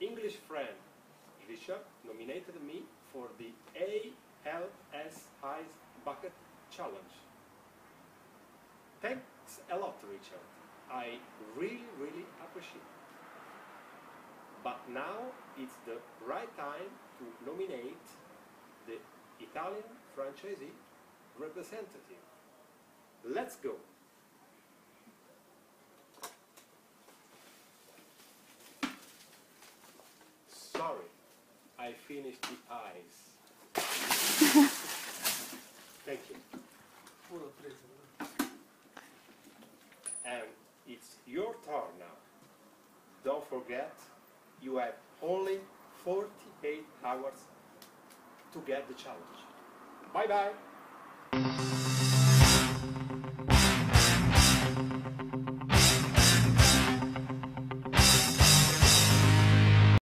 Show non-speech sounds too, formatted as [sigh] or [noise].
English friend Richard nominated me for the ALS Ice Bucket Challenge. Thanks a lot, Richard. I really, really appreciate it. But now it's the right time to nominate the Italian franchisee representative. Let's go. Sorry, I finished the eyes. [laughs] Thank you. And it's your turn now. Don't forget, you have only 48 hours to get the challenge. Bye bye.